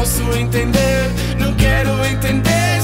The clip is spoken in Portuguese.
posso entender, não quero entender.